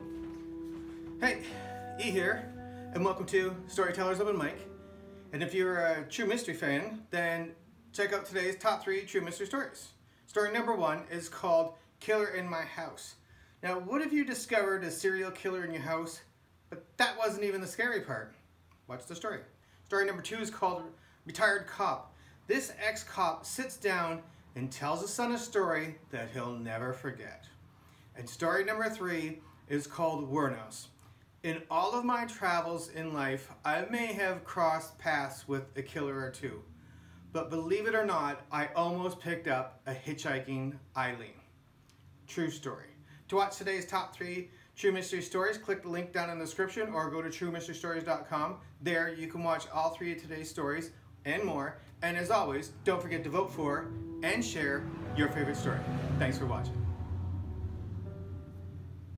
Hey, E here, and welcome to Storytellers Open Mic. And if you're a true mystery fan, then check out today's top three true mystery stories. Story number one is called Killer in My House. Now, what if you discovered a serial killer in your house, but that wasn't even the scary part? Watch the story. Story number two is called Retired Cop. This ex-cop sits down and tells his son a story that he'll never forget. And story number three is called Wuornos. In all of my travels in life, I may have crossed paths with a killer or two. But believe it or not, I almost picked up a hitchhiking Aileen. True story. To watch today's top three True Mystery Stories, click the link down in the description or go to truemysterystories.com. There you can watch all three of today's stories and more. And as always, don't forget to vote for and share your favorite story. Thanks for watching.